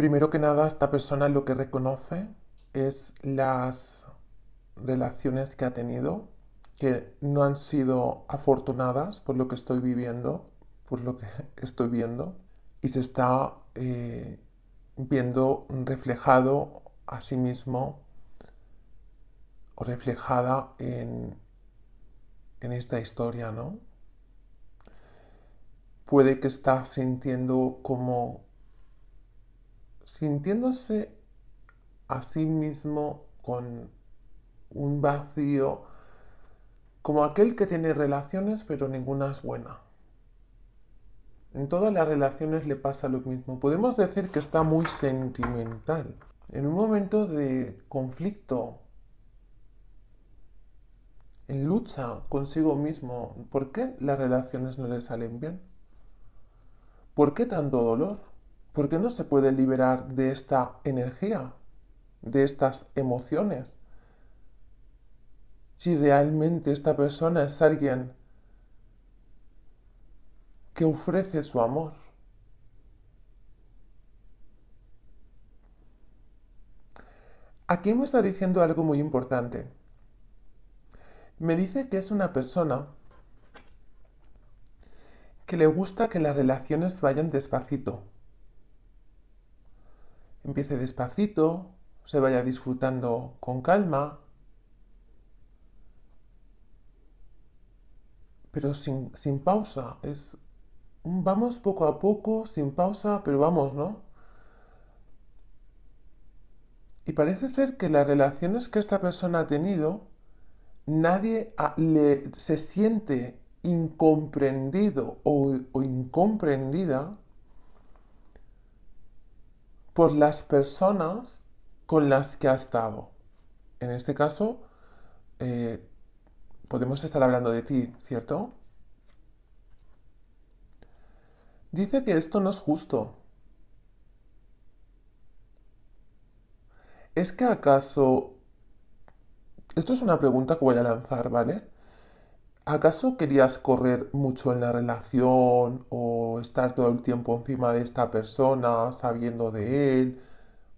Primero que nada, esta persona lo que reconoce es las relaciones que ha tenido, que no han sido afortunadas por lo que estoy viviendo, por lo que estoy viendo, y se está eh, viendo reflejado a sí mismo o reflejada en, en esta historia, ¿no? Puede que está sintiendo como sintiéndose a sí mismo con un vacío, como aquel que tiene relaciones pero ninguna es buena. En todas las relaciones le pasa lo mismo. Podemos decir que está muy sentimental. En un momento de conflicto, en lucha consigo mismo, ¿por qué las relaciones no le salen bien? ¿Por qué tanto dolor? ¿Por qué no se puede liberar de esta energía, de estas emociones? Si realmente esta persona es alguien que ofrece su amor. Aquí me está diciendo algo muy importante. Me dice que es una persona que le gusta que las relaciones vayan despacito. Empiece despacito, se vaya disfrutando con calma, pero sin, sin pausa. Es vamos poco a poco, sin pausa, pero vamos, ¿no? Y parece ser que las relaciones que esta persona ha tenido, nadie le, se siente incomprendido o, incomprendida por las personas con las que ha estado. En este caso, eh, podemos estar hablando de ti, ¿cierto? Dice que esto no es justo. ¿Es que acaso... Esto es una pregunta que voy a lanzar, ¿vale? ¿Acaso querías correr mucho en la relación o estar todo el tiempo encima de esta persona, sabiendo de él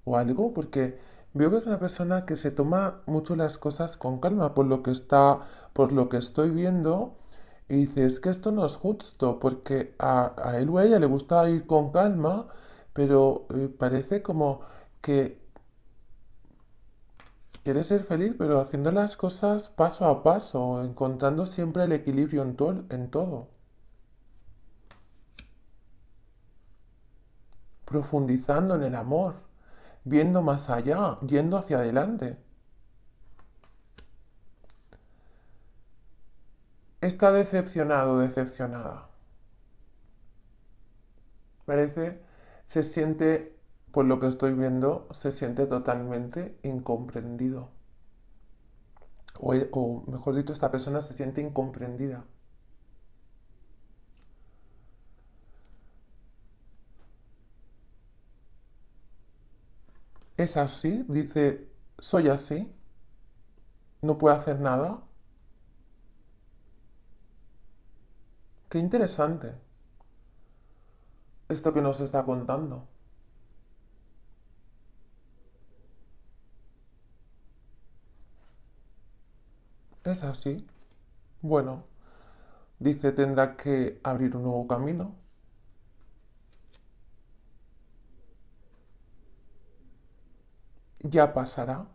o algo? Porque veo que es una persona que se toma mucho las cosas con calma por lo que está, por lo que estoy viendo y dice, es que esto no es justo, porque a, él o a ella le gusta ir con calma, pero eh, parece como que quiere ser feliz, pero haciendo las cosas paso a paso, encontrando siempre el equilibrio en, en todo. Profundizando en el amor, viendo más allá, yendo hacia adelante. está decepcionado, decepcionada. Parece, se siente, por lo que estoy viendo, se siente totalmente incomprendido. O, o mejor dicho, esta persona se siente incomprendida. Es así, dice, soy así, no puedo hacer nada, Qué interesante esto que nos está contando. Es así. Bueno, dice tendrá que abrir un nuevo camino. Ya pasará.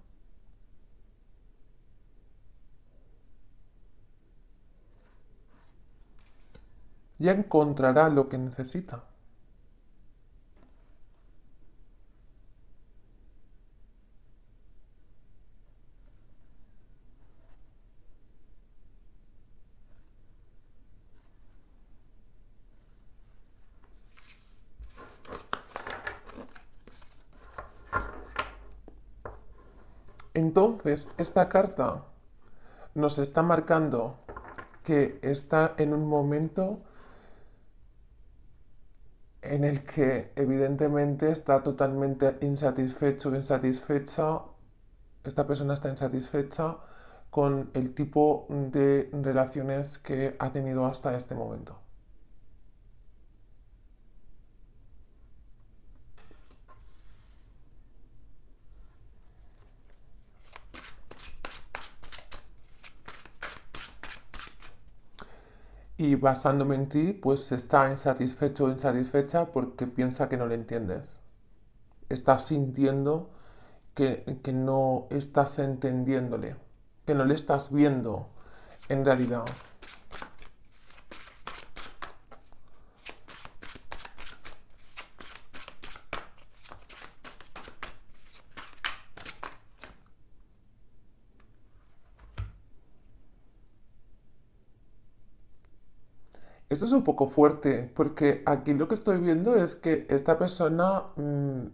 ya encontrará lo que necesita. Entonces, esta carta nos está marcando que está en un momento en el que evidentemente está totalmente insatisfecho insatisfecha, esta persona está insatisfecha con el tipo de relaciones que ha tenido hasta este momento. Y basándome en ti, pues está insatisfecho o insatisfecha porque piensa que no le entiendes. Está sintiendo que, que no estás entendiéndole, que no le estás viendo en realidad. Esto es un poco fuerte, porque aquí lo que estoy viendo es que esta persona mm,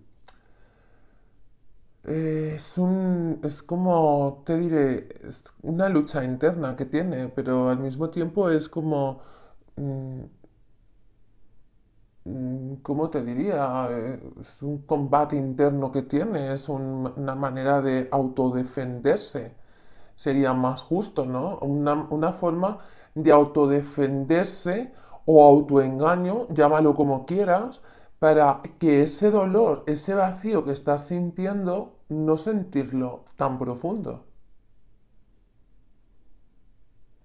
eh, es un, es como, te diré, es una lucha interna que tiene, pero al mismo tiempo es como, mm, mm, ¿cómo te diría? Eh, Es un combate interno que tiene, es un- una manera de autodefenderse. Sería más justo, ¿no? Una, una forma de autodefenderse o autoengaño, llámalo como quieras, para que ese dolor, ese vacío que estás sintiendo, no sentirlo tan profundo.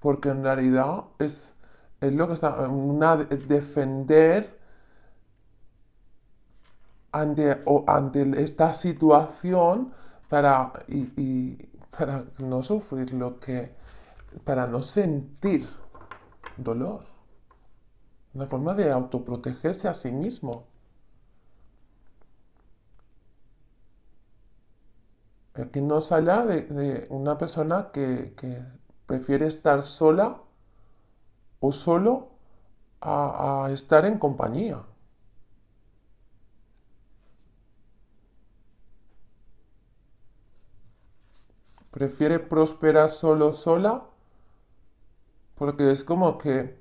Porque en realidad es, es lo que está, una de- defender ante, ante esta situación para, y para no sufrir lo que, para no sentir dolor. Una forma de autoprotegerse a sí mismo. Aquí nos habla de, de una persona que, que prefiere estar sola o solo a, a estar en compañía. Prefiere prosperar solo sola porque es como que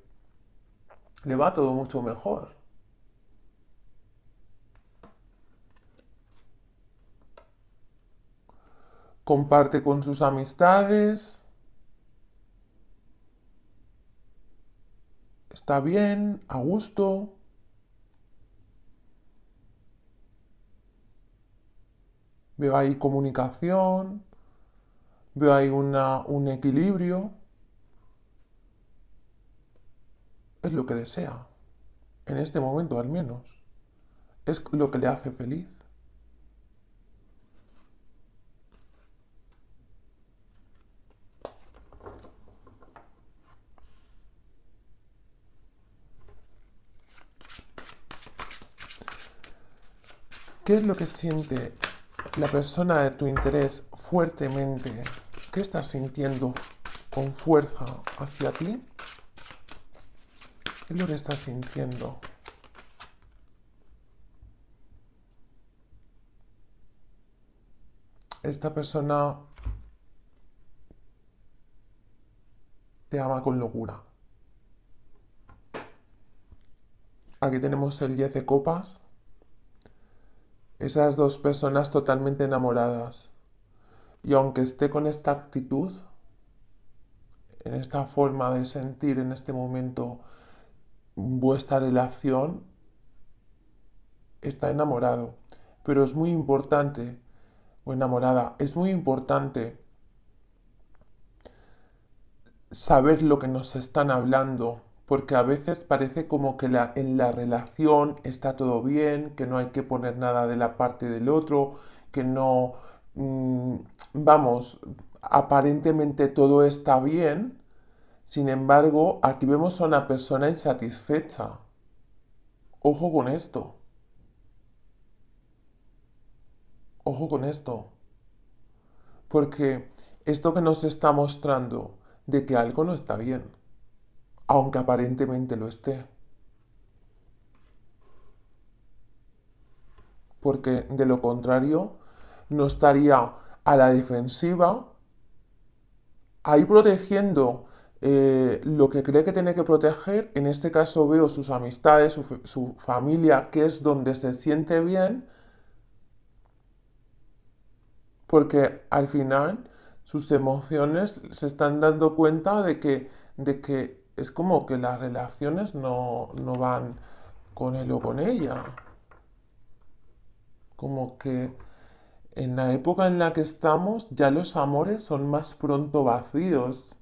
le va todo mucho mejor. Comparte con sus amistades, está bien, a gusto, veo ahí comunicación, veo ahí una, un equilibrio, es lo que desea, en este momento al menos, es lo que le hace feliz. ¿Qué es lo que siente la persona de tu interés fuertemente? ¿Qué estás sintiendo con fuerza hacia ti? ¿Qué es lo que estás sintiendo? Esta persona te ama con locura. Aquí tenemos el 10 de copas. Esas dos personas totalmente enamoradas. Y aunque esté con esta actitud, en esta forma de sentir en este momento vuestra relación, está enamorado. Pero es muy importante, o enamorada, es muy importante saber lo que nos están hablando, porque a veces parece como que la, en la relación está todo bien, que no hay que poner nada de la parte del otro, que no, mm, vamos, aparentemente todo está bien, sin embargo, aquí vemos a una persona insatisfecha. Ojo con esto, ojo con esto, porque esto que nos está mostrando de que algo no está bien, aunque aparentemente lo esté. Porque de lo contrario, no estaría a la defensiva, ahí protegiendo eh, lo que cree que tiene que proteger. En este caso veo sus amistades, su, su familia, que es donde se siente bien, porque al final sus emociones se están dando cuenta de que, de que es como que las relaciones no, no van con él o con ella. Como que en la época en la que estamos ya los amores son más pronto vacíos.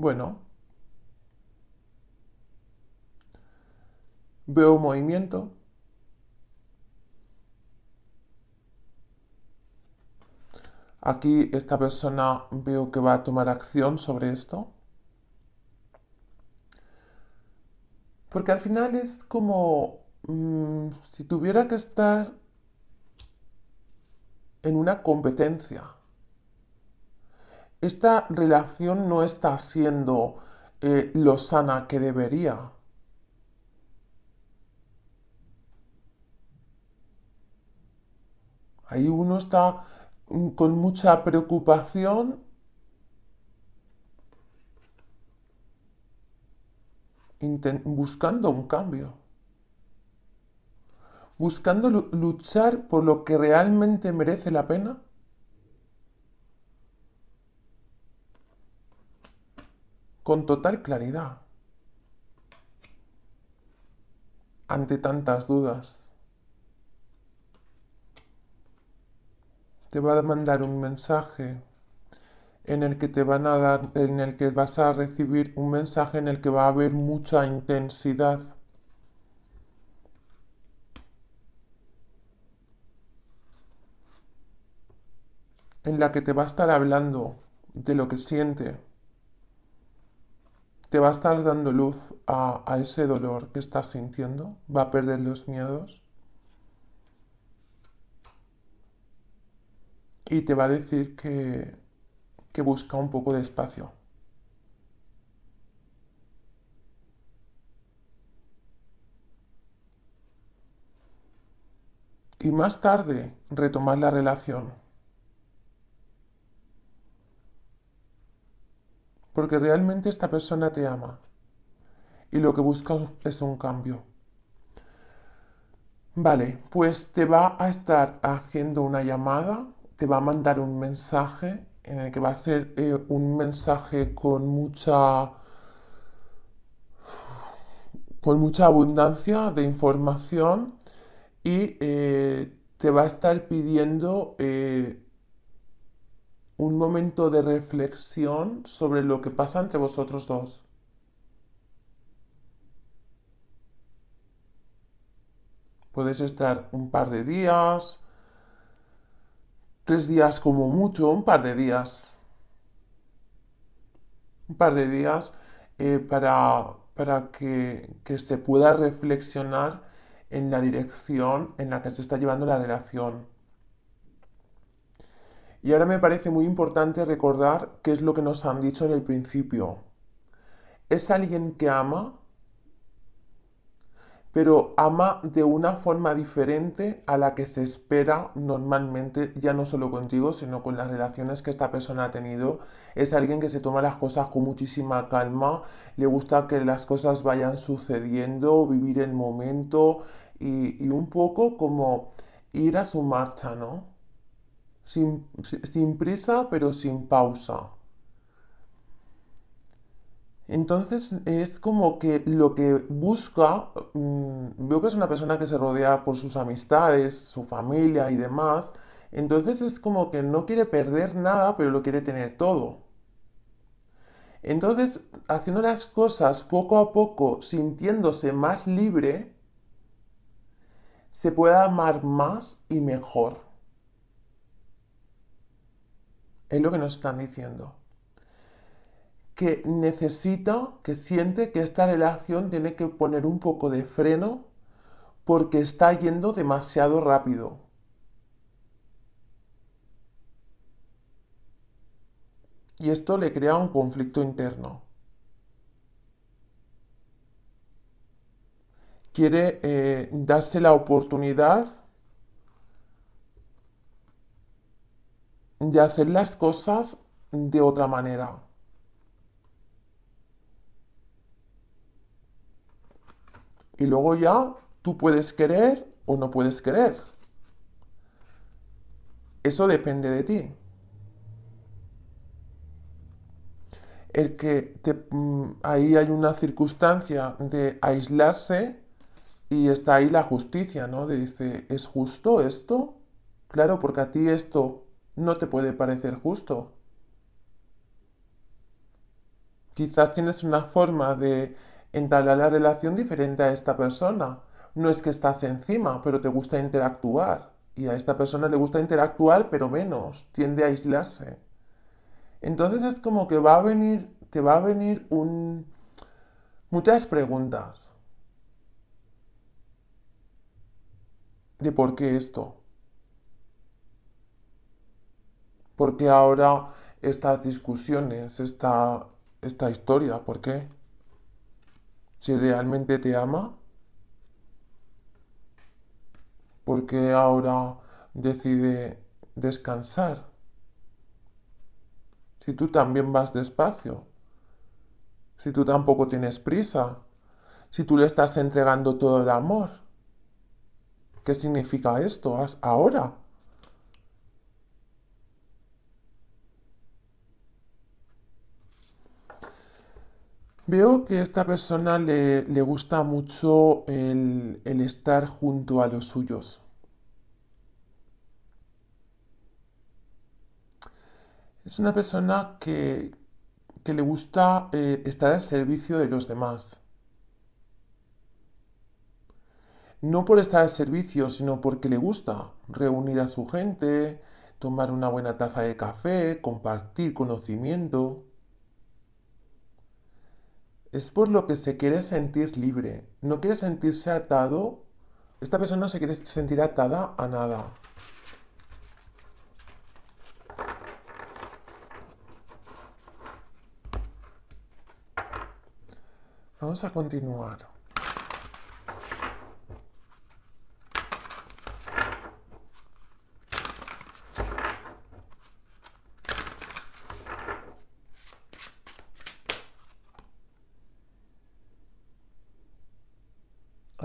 Bueno, veo movimiento. Aquí esta persona veo que va a tomar acción sobre esto. Porque al final es como mm, si tuviera que estar en una competencia. Esta relación no está siendo eh, lo sana que debería. Ahí uno está mm, con mucha preocupación buscando un cambio, buscando luchar por lo que realmente merece la pena. Con total claridad, ante tantas dudas. Te va a mandar un mensaje en el que te van a dar, en el que vas a recibir un mensaje en el que va a haber mucha intensidad. En la que te va a estar hablando de lo que siente. Te va a estar dando luz a, ese dolor que estás sintiendo. Va a perder los miedos. Y te va a decir que que busca un poco de espacio. Y más tarde retomar la relación. Porque realmente esta persona te ama. Y lo que busca es un cambio. Vale, pues te va a estar haciendo una llamada, te va a mandar un mensaje en el que va a ser eh, un mensaje con mucha con mucha abundancia de información y eh, te va a estar pidiendo eh, un momento de reflexión sobre lo que pasa entre vosotros dos. Puedes estar un par de días, tres días como mucho, un par de días. Un par de días eh, para, para que, que se pueda reflexionar en la dirección en la que se está llevando la relación. Y ahora me parece muy importante recordar qué es lo que nos han dicho en el principio. Es alguien que ama pero ama de una forma diferente a la que se espera normalmente, ya no solo contigo, sino con las relaciones que esta persona ha tenido. Es alguien que se toma las cosas con muchísima calma, le gusta que las cosas vayan sucediendo, vivir el momento y, un poco como ir a su marcha, ¿no? Sin prisa, pero sin pausa. Entonces es como que lo que busca, mm, veo que es una persona que se rodea por sus amistades, su familia y demás, entonces es como que no quiere perder nada, pero lo quiere tener todo. Entonces, haciendo las cosas poco a poco, sintiéndose más libre, se puede amar más y mejor. Es lo que nos están diciendo que necesita, que siente que esta relación tiene que poner un poco de freno porque está yendo demasiado rápido. Y esto le crea un conflicto interno. Quiere eh, darse la oportunidad de hacer las cosas de otra manera. Y luego ya tú puedes querer o no puedes querer. Eso depende de ti. El que mm, ahí hay una circunstancia de aislarse y está ahí la justicia, ¿no? De dice, ¿es justo esto? Claro, porque a ti esto no te puede parecer justo. Quizás tienes una forma de entablar la relación diferente a esta persona. No es que estás encima, pero te gusta interactuar. Y a esta persona le gusta interactuar, pero menos, tiende a aislarse. Entonces es como que va a venir, te va a venir un, muchas preguntas de por qué esto. ¿Por qué ahora estas discusiones, esta, esta historia? ¿Por qué? Si realmente te ama, ¿por qué ahora decide descansar? Si tú también vas despacio, si tú tampoco tienes prisa, si tú le estás entregando todo el amor. ¿Qué significa esto ahora? Veo que a esta persona le, gusta mucho el, estar junto a los suyos. Es una persona que, le gusta eh, estar al servicio de los demás. No por estar al servicio, sino porque le gusta reunir a su gente, tomar una buena taza de café, compartir conocimiento. Es por lo que se quiere sentir libre. No quiere sentirse atado. Esta persona no se quiere sentir atada a nada. Vamos a continuar.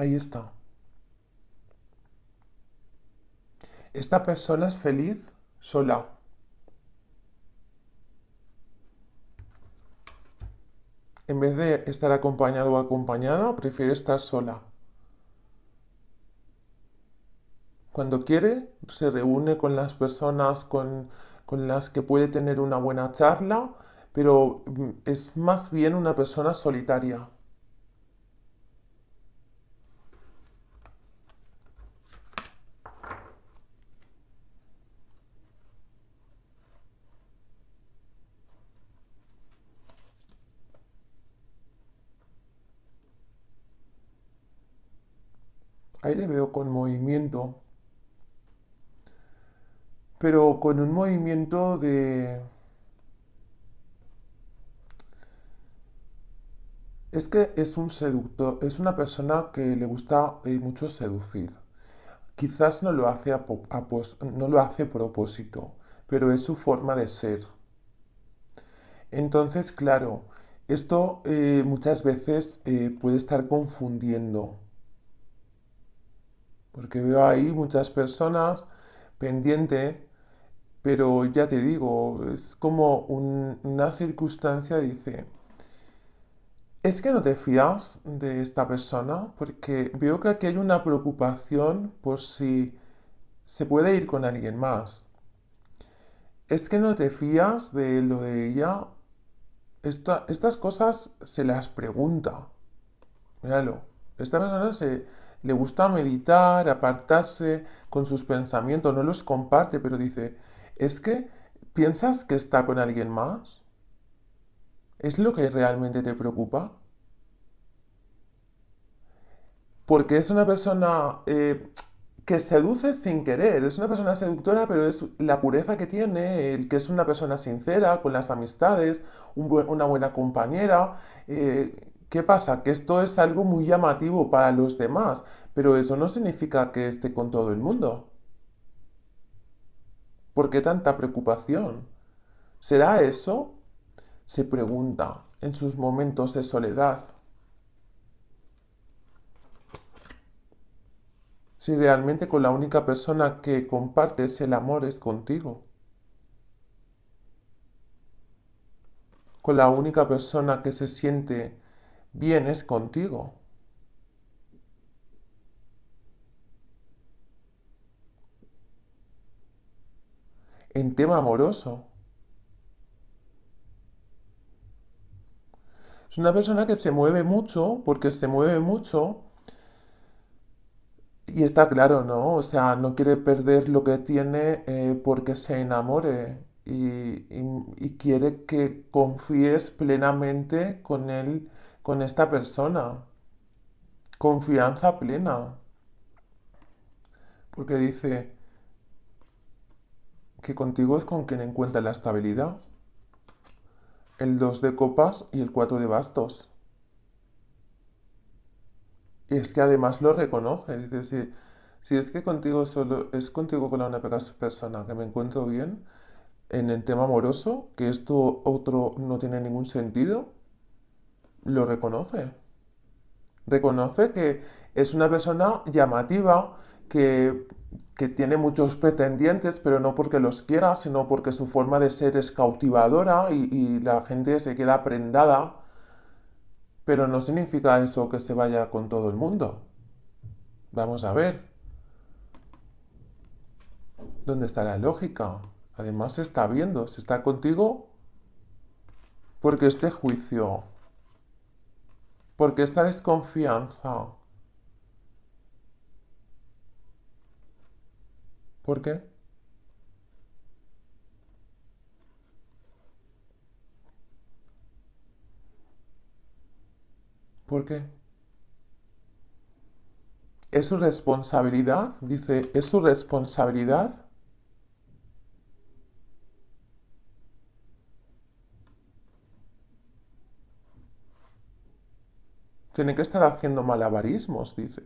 Ahí está. Esta persona es feliz sola. En vez de estar acompañado o acompañada, prefiere estar sola. Cuando quiere, se reúne con las personas con, con las que puede tener una buena charla, pero mm, es más bien una persona solitaria. Ahí le veo con movimiento, pero con un movimiento de... Es que es un seductor, es una persona que le gusta eh, mucho seducir. Quizás no lo hace a, no lo hace a propósito, pero es su forma de ser. Entonces, claro, esto eh, muchas veces eh, puede estar confundiendo porque veo ahí muchas personas pendientes, pero ya te digo, es como una circunstancia, dice, es que no te fías de esta persona, porque veo que aquí hay una preocupación por si se puede ir con alguien más. Es que no te fías de lo de ella. estas cosas se las pregunta. Míralo. Esta persona se, le gusta meditar, apartarse con sus pensamientos, no los comparte, pero dice, ¿es que piensas que está con alguien más? ¿Es lo que realmente te preocupa? Porque es una persona eh, que seduce sin querer, es una persona seductora, pero es la pureza que tiene, el que es una persona sincera con las amistades, una buena compañera. Eh, ¿Qué pasa? Que esto es algo muy llamativo para los demás, pero eso no significa que esté con todo el mundo. ¿Por qué tanta preocupación? ¿Será eso? Se pregunta en sus momentos de soledad. Si realmente con la única persona que compartes el amor es contigo. Con la única persona que se siente vienes contigo. En tema amoroso, Es una persona que se mueve mucho, porque se mueve mucho y está claro, ¿no? O sea, no quiere perder lo que tiene eh, porque se enamore y, quiere que confíes plenamente con él, con esta persona. Confianza plena. Porque dice que contigo es con quien encuentra la estabilidad. El 2 de copas y el 4 de bastos. Y es que además lo reconoce. Dice, si, si es que contigo solo, es contigo con la única persona que me encuentro bien en el tema amoroso, que esto otro no tiene ningún sentido, lo reconoce. Reconoce que es una persona llamativa, que, que tiene muchos pretendientes, pero no porque los quiera, sino porque su forma de ser es cautivadora y, y la gente se queda prendada, pero no significa eso que se vaya con todo el mundo. Vamos a ver, ¿dónde está la lógica? Además se está viendo, se está contigo porque este juicio, porque esta desconfianza, ¿por qué? ¿Por qué? ¿Es su responsabilidad? Dice, ¿es su responsabilidad? Tiene que estar haciendo malabarismos, dice.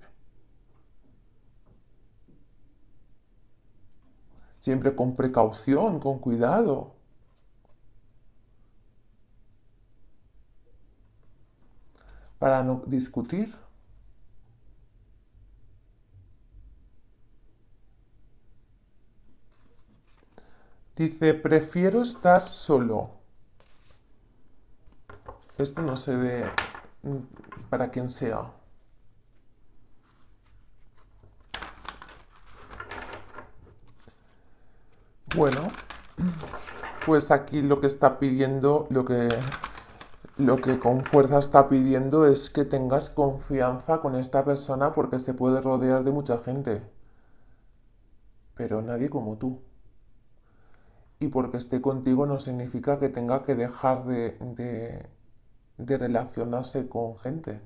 Siempre con precaución, con cuidado, para no discutir. Dice, prefiero estar solo. Esto no sé de para quién sea. Bueno, pues aquí lo que está pidiendo, lo que, lo que con fuerza está pidiendo es que tengas confianza con esta persona porque se puede rodear de mucha gente, pero nadie como tú. Y porque esté contigo no significa que tenga que dejar de, de, de relacionarse con gente.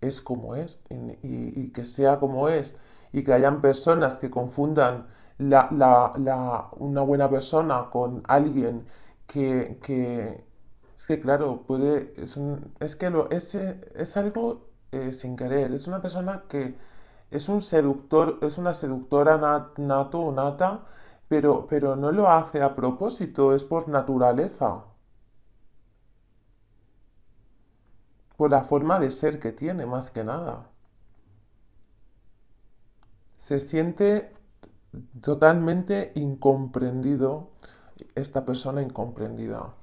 Es como es y, que sea como es y que hayan personas que confundan la, la- la- una buena persona con alguien que, que claro, puede, es, un- es que lo, es, es algo eh, sin querer, es una persona que es un seductor, es una seductora na- nato o nata, pero, pero no lo hace a propósito, es por naturaleza. Por la forma de ser que tiene, más que nada. Se siente totalmente incomprendido, esta persona incomprendida.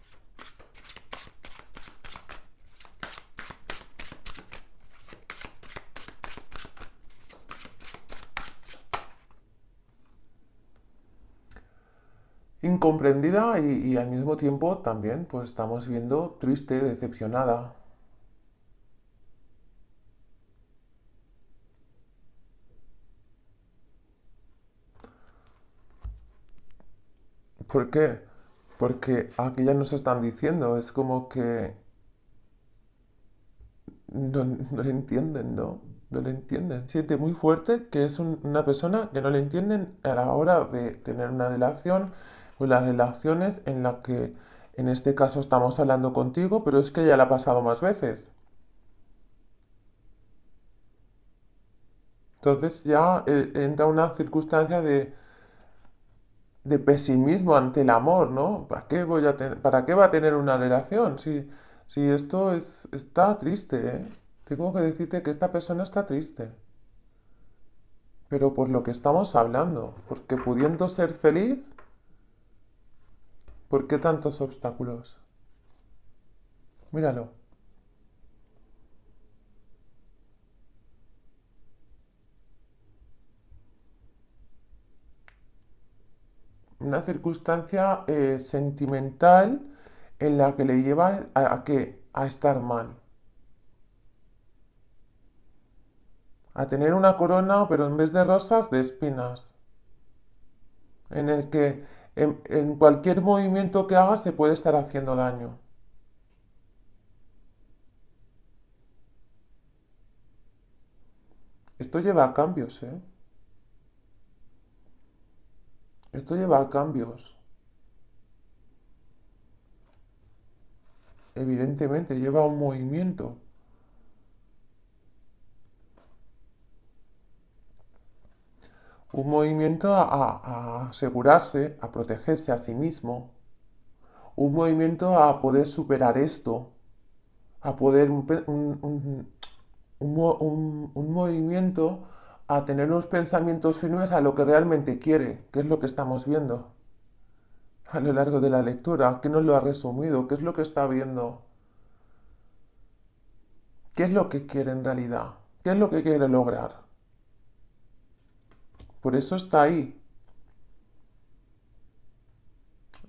Incomprendida y, y al mismo tiempo también, pues estamos viendo triste, decepcionada. ¿Por qué? Porque aquí ya nos están diciendo, es como que no, le entienden, ¿no? No le entienden. Siente muy fuerte que es un- una persona que no le entienden a la hora de tener una relación o las relaciones en la que en este caso estamos hablando contigo, pero es que ya la ha pasado más veces. Entonces ya eh, entra una circunstancia de, de pesimismo ante el amor, ¿no? ¿Para qué voy a ¿para qué va a tener una relación? Si, si esto es, está triste, ¿eh? Tengo que decirte que esta persona está triste. Pero por lo que estamos hablando, porque pudiendo ser feliz, ¿por qué tantos obstáculos? Míralo. Una circunstancia eh, sentimental en la que le lleva a, que a estar mal. A tener una corona, pero en vez de rosas, de espinas. En el que en, cualquier movimiento que hagas se puede estar haciendo daño. Esto lleva a cambios, ¿eh? Esto lleva a cambios. Evidentemente, lleva a un movimiento. Un movimiento a, asegurarse, a protegerse a sí mismo. Un movimiento a poder superar esto. A poder un, un, movimiento a tener unos pensamientos firmes a lo que realmente quiere, que es lo que estamos viendo a lo largo de la lectura, que nos lo ha resumido, qué es lo que está viendo, qué es lo que quiere en realidad, qué es lo que quiere lograr. Por eso está ahí,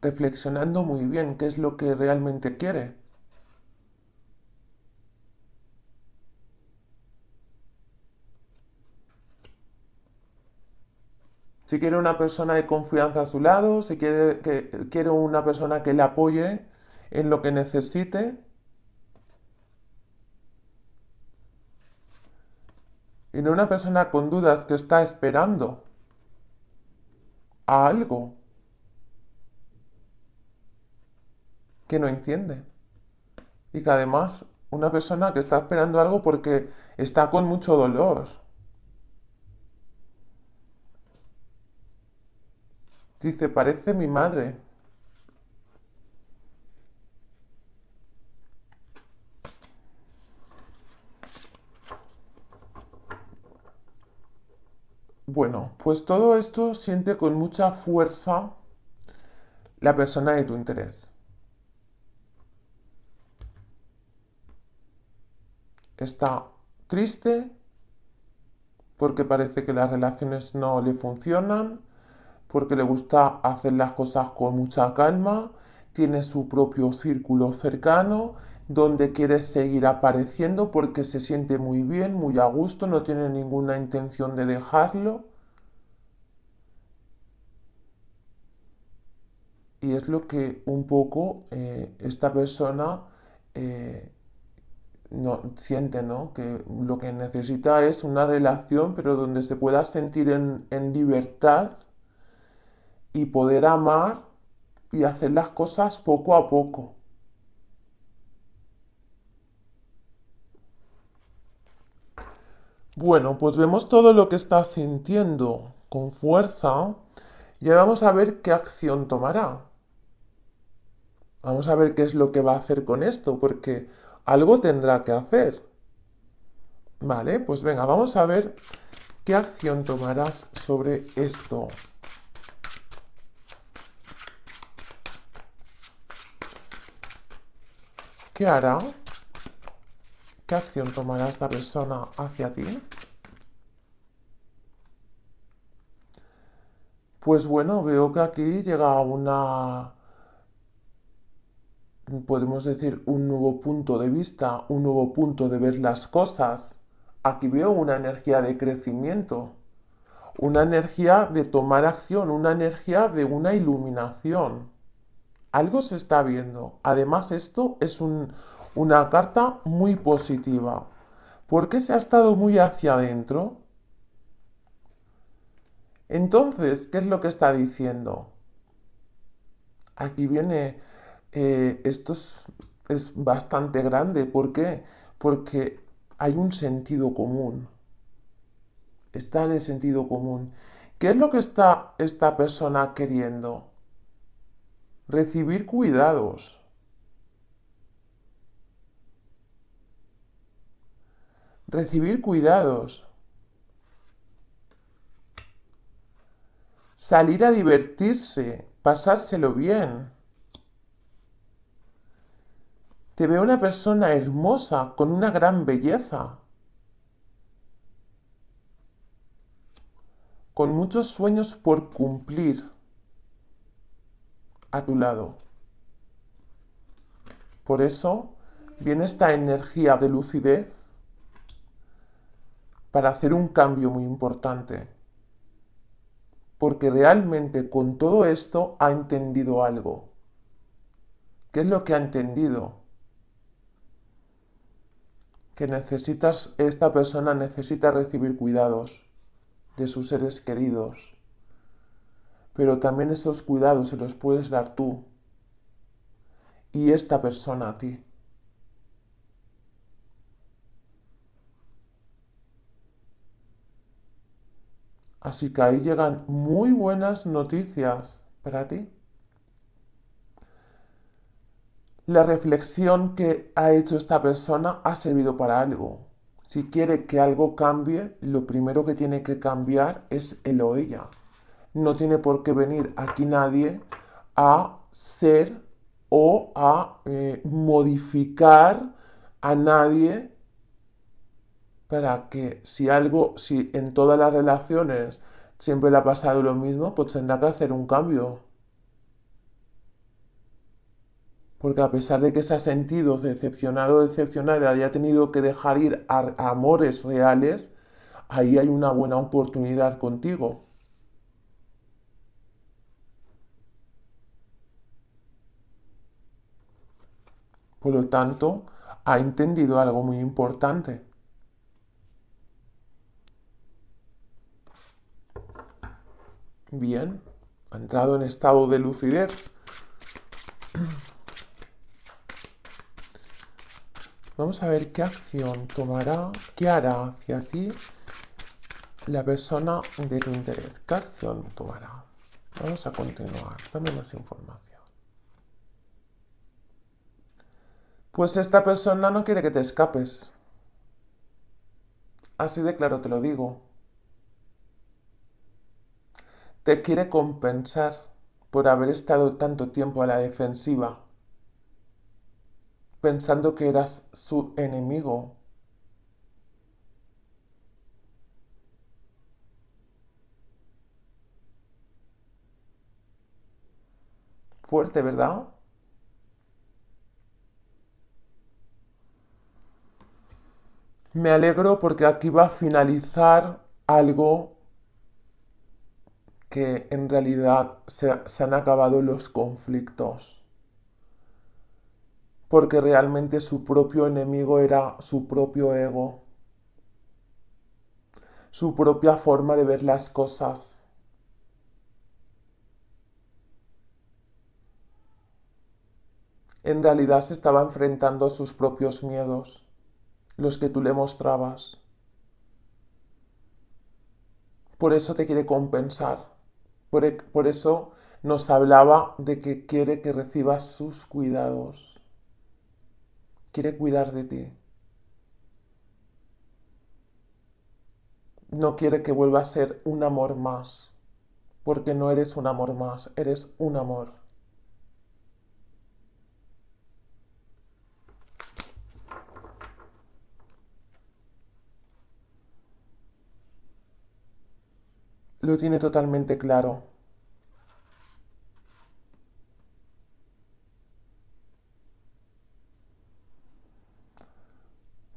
reflexionando muy bien qué es lo que realmente quiere. Si quiere una persona de confianza a su lado, si quiere, que, una persona que le apoye en lo que necesite. Y no una persona con dudas que está esperando a algo que no entiende. Y que además una persona que está esperando algo porque está con mucho dolor Dice, parece mi madre. Bueno, pues todo esto siente con mucha fuerza la persona de tu interés. Está triste porque parece que las relaciones no le funcionan, porque le gusta hacer las cosas con mucha calma, tiene su propio círculo cercano, donde quiere seguir apareciendo porque se siente muy bien, muy a gusto, no tiene ninguna intención de dejarlo. Y es lo que un poco eh, esta persona eh, no, siente, ¿no? Que lo que necesita es una relación, pero donde se pueda sentir en, en libertad y poder amar y hacer las cosas poco a poco. Bueno, pues vemos todo lo que está sintiendo con fuerza y ahora vamos a ver qué acción tomará. Vamos a ver qué es lo que va a hacer con esto, porque algo tendrá que hacer. Vale, pues venga, vamos a ver qué acción tomarás sobre esto. ¿Qué hará? ¿Qué acción tomará esta persona hacia ti? Pues bueno, veo que aquí llega una, podemos decir, un nuevo punto de vista, un nuevo punto de ver las cosas. Aquí veo una energía de crecimiento, una energía de tomar acción, una energía de una iluminación algo se está viendo. Además, esto es una carta muy positiva. porque se ha estado muy hacia adentro? Entonces, ¿qué es lo que está diciendo? Aquí viene, eh, esto es, bastante grande. ¿Por qué? Porque hay un sentido común. Está en el sentido común. ¿Qué es lo que está esta persona queriendo? Recibir cuidados. Recibir cuidados. Salir a divertirse, pasárselo bien. Te veo una persona hermosa, con una gran belleza. Con muchos sueños por cumplir a tu lado. Por eso viene esta energía de lucidez para hacer un cambio muy importante. Porque realmente con todo esto ha entendido algo. ¿Qué es lo que ha entendido? Que necesitas, esta persona necesita recibir cuidados de sus seres queridos. Pero también esos cuidados se los puedes dar tú y esta persona a ti. Así que ahí llegan muy buenas noticias para ti. La reflexión que ha hecho esta persona ha servido para algo. Si quiere que algo cambie, lo primero que tiene que cambiar es el o ella. No tiene por qué venir aquí nadie a ser o a eh, modificar a nadie para que si algo, si en todas las relaciones siempre le ha pasado lo mismo, pues tendrá que hacer un cambio. Porque a pesar de que se ha sentido decepcionado, decepcionada, haya tenido que dejar ir a amores reales, ahí hay una buena oportunidad contigo. Por lo tanto, ha entendido algo muy importante. Bien, ha entrado en estado de lucidez. Vamos a ver qué acción tomará, qué hará hacia ti la persona de tu interés. ¿Qué acción tomará? Vamos a continuar. Dame más información. Pues esta persona no quiere que te escapes. Así de claro te lo digo. Te quiere compensar por haber estado tanto tiempo a la defensiva, pensando que eras su enemigo. Fuerte, ¿verdad? Me alegro porque aquí va a finalizar algo que en realidad se, han acabado los conflictos. Porque realmente su propio enemigo era su propio ego, su propia forma de ver las cosas. En realidad se estaba enfrentando a sus propios miedos los que tú le mostrabas. Por eso te quiere compensar. Por, e, por, eso nos hablaba de que quiere que recibas sus cuidados. Quiere cuidar de ti. No quiere que vuelva a ser un amor más. Porque no eres un amor más, eres un amor. Lo tiene totalmente claro.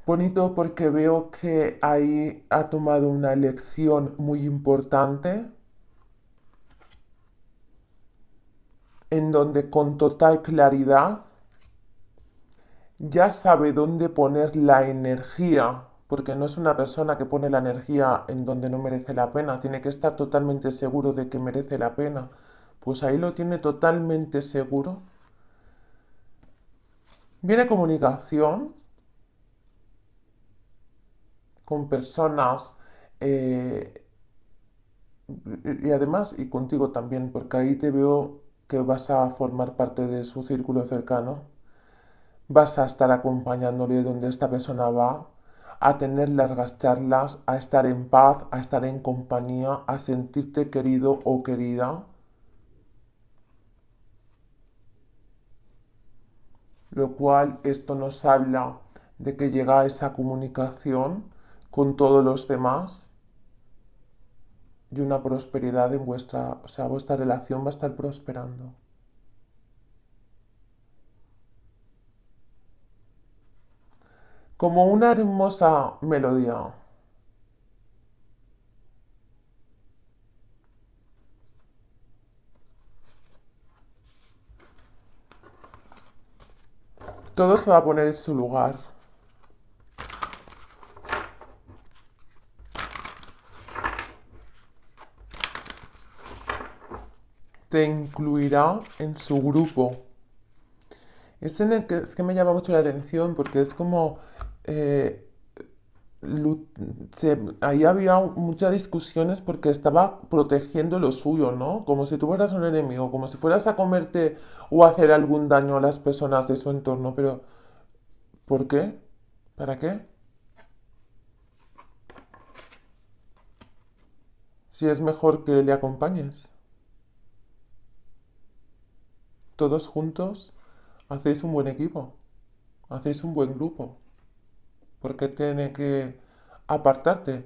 Bonito porque veo que ahí ha tomado una lección muy importante en donde con total claridad ya sabe dónde poner la energía porque no es una persona que pone la energía en donde no merece la pena, tiene que estar totalmente seguro de que merece la pena. Pues ahí lo tiene totalmente seguro. Viene comunicación con personas eh, y además y contigo también, porque ahí te veo que vas a formar parte de su círculo cercano, vas a estar acompañándole donde esta persona va, a tener largas charlas, a estar en paz, a estar en compañía, a sentirte querido o querida. Lo cual esto nos habla de que llega esa comunicación con todos los demás y una prosperidad en vuestra, o sea, vuestra relación va a estar prosperando. Como una hermosa melodía. Todo se va a poner en su lugar. Te incluirá en su grupo. Es en el que, es que me llama mucho la atención porque es como eh, ahí había muchas discusiones porque estaba protegiendo lo suyo, ¿no? Como si tú fueras un enemigo, como si fueras a comerte o hacer algún daño a las personas de su entorno, pero ¿por qué? ¿Para qué? Si es mejor que le acompañes. Todos juntos hacéis un buen equipo, hacéis un buen grupo. ¿Por qué tiene que apartarte?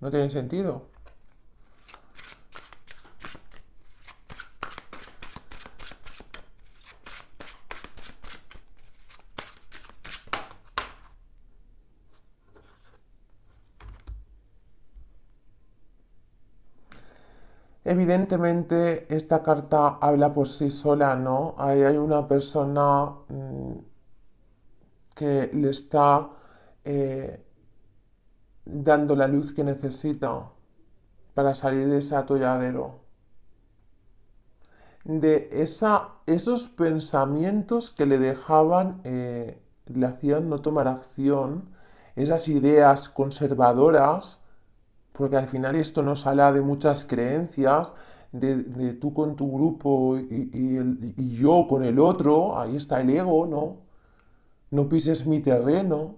No tiene sentido. Evidentemente, esta carta habla por sí sola, ¿no? Ahí hay una persona mm, le está eh, dando la luz que necesita para salir de ese atolladero. De esa, esos pensamientos que le dejaban, eh, le hacían no tomar acción, esas ideas conservadoras, porque al final esto nos habla de muchas creencias, de, tú con tu grupo y, y yo con el otro, ahí está el ego, ¿no? No pises mi terreno.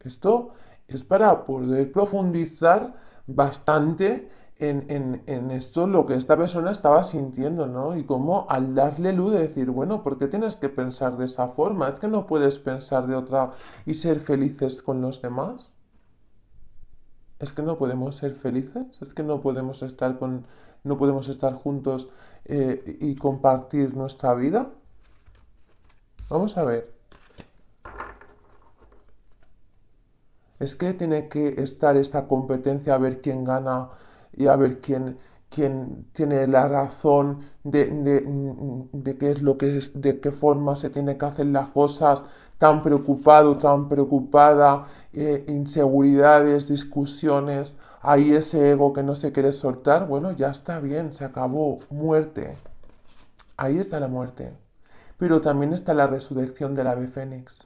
Esto es para poder profundizar bastante en, esto, lo que esta persona estaba sintiendo, ¿no? Y cómo al darle luz decir, bueno, ¿por qué tienes que pensar de esa forma? ¿Es que no puedes pensar de otra y ser felices con los demás? ¿Es que no podemos ser felices? ¿Es que no podemos estar con, no podemos estar juntos eh, y compartir nuestra vida? Vamos a ver. Es que tiene que estar esta competencia a ver quién gana y a ver quién, quién tiene la razón de, qué es lo que es, de qué forma se tiene que hacer las cosas, tan preocupado, tan preocupada, eh, inseguridades, discusiones, ahí ese ego que no se quiere soltar, bueno, ya está bien, se acabó, muerte. Ahí está la muerte. Pero también está la resurrección del ave fénix,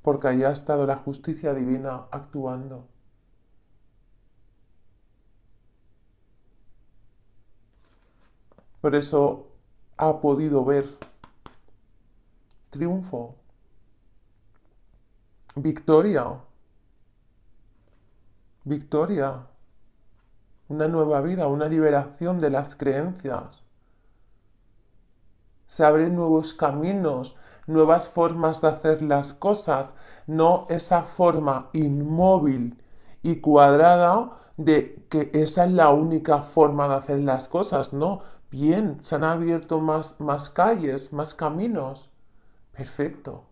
porque ahí ha estado la justicia divina actuando. Por eso ha podido ver triunfo, victoria, victoria, una nueva vida, una liberación de las creencias se abren nuevos caminos, nuevas formas de hacer las cosas, no esa forma inmóvil y cuadrada de que esa es la única forma de hacer las cosas, no. Bien, se han abierto más, más calles, más caminos. Perfecto.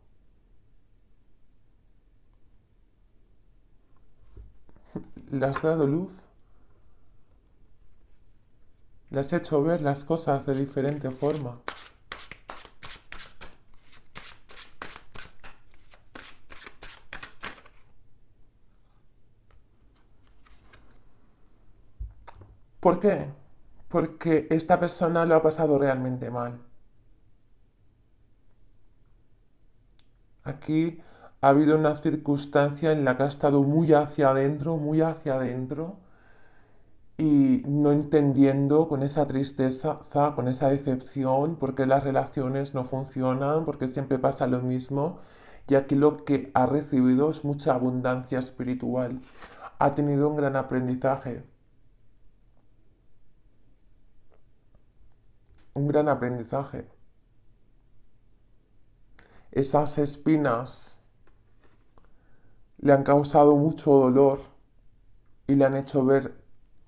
Le has dado luz. Le has hecho ver las cosas de diferente forma. ¿Por qué? Porque esta persona lo ha pasado realmente mal. Aquí ha habido una circunstancia en la que ha estado muy hacia adentro, muy hacia adentro, y no entendiendo con esa tristeza, con esa decepción, porque las relaciones no funcionan, porque siempre pasa lo mismo, y aquí lo que ha recibido es mucha abundancia espiritual. Ha tenido un gran aprendizaje. Un gran aprendizaje. Esas espinas le han causado mucho dolor y le han hecho ver,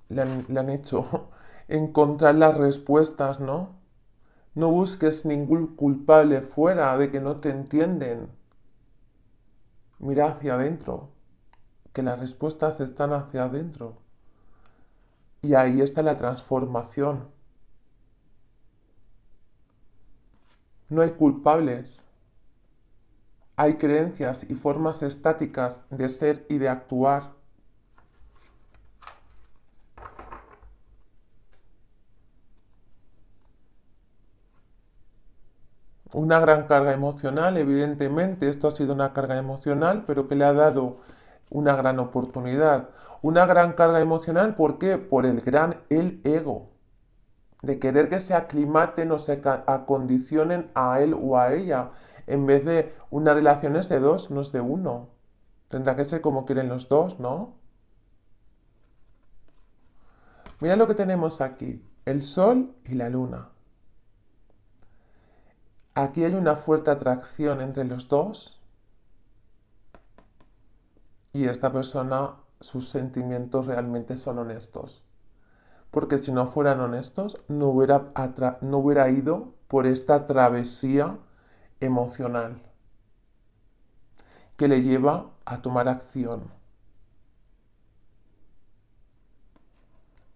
le han, hecho encontrar las respuestas, ¿no? No busques ningún culpable fuera de que no te entienden. Mira hacia adentro, que las respuestas están hacia adentro. Y ahí está la transformación. No hay culpables. Hay creencias y formas estáticas de ser y de actuar. Una gran carga emocional, evidentemente, esto ha sido una carga emocional, pero que le ha dado una gran oportunidad. Una gran carga emocional, ¿por qué? Por el gran el ego de querer que se aclimaten o se acondicionen a él o a ella, en vez de una relación es de dos, no es de uno. Tendrá que ser como quieren los dos, ¿no? Mira lo que tenemos aquí, el sol y la luna. Aquí hay una fuerte atracción entre los dos y esta persona, sus sentimientos realmente son honestos porque si no fueran honestos, no hubiera, no hubiera ido por esta travesía emocional que le lleva a tomar acción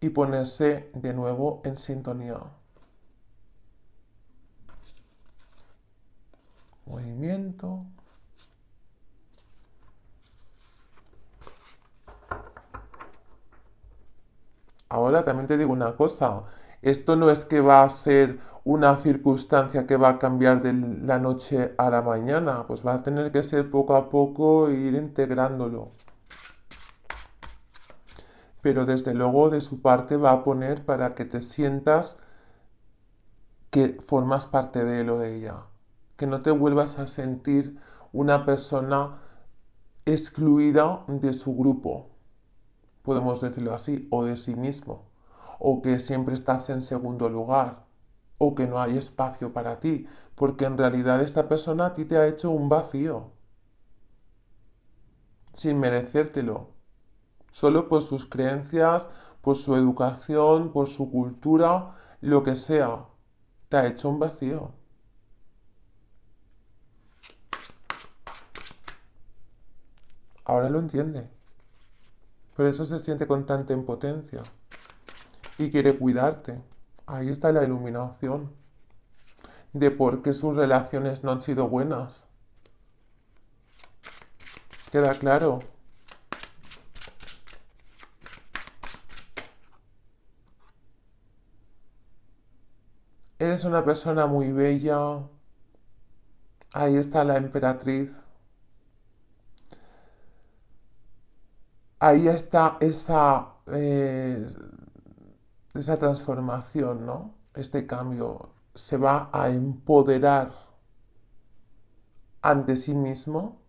y ponerse de nuevo en sintonía. Movimiento. Ahora también te digo una cosa, esto no es que va a ser una circunstancia que va a cambiar de la noche a la mañana, pues va a tener que ser poco a poco e ir integrándolo. Pero desde luego de su parte va a poner para que te sientas que formas parte de él o de ella, que no te vuelvas a sentir una persona excluida de su grupo podemos decirlo así, o de sí mismo, o que siempre estás en segundo lugar, o que no hay espacio para ti, porque en realidad esta persona a ti te ha hecho un vacío, sin merecértelo, solo por sus creencias, por su educación, por su cultura, lo que sea, te ha hecho un vacío. Ahora lo entiende. Por eso se siente con tanta impotencia y quiere cuidarte. Ahí está la iluminación de por qué sus relaciones no han sido buenas. ¿Queda claro? Eres una persona muy bella. Ahí está la emperatriz. Ahí está esa, eh, esa transformación, ¿no? Este cambio se va a empoderar ante sí mismo,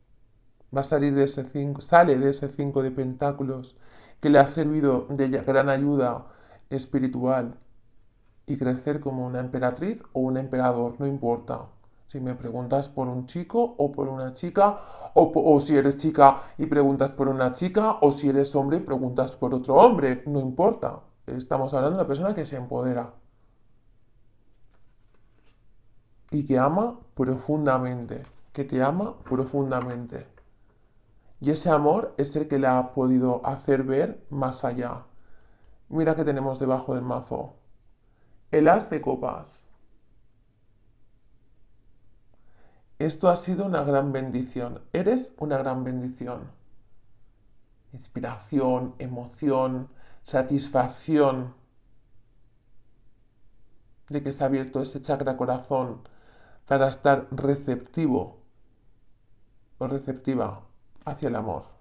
va a salir de ese cinco, sale de ese cinco de pentáculos que le ha servido de gran ayuda espiritual y crecer como una emperatriz o un emperador, no importa. Si me preguntas por un chico o por una chica, o, si eres chica y preguntas por una chica, o si eres hombre y preguntas por otro hombre, no importa. Estamos hablando de una persona que se empodera y que ama profundamente, que te ama profundamente. Y ese amor es el que le ha podido hacer ver más allá. Mira que tenemos debajo del mazo. El as de copas. Esto ha sido una gran bendición. Eres una gran bendición. Inspiración, emoción, satisfacción de que ha abierto ese chakra corazón para estar receptivo o receptiva hacia el amor.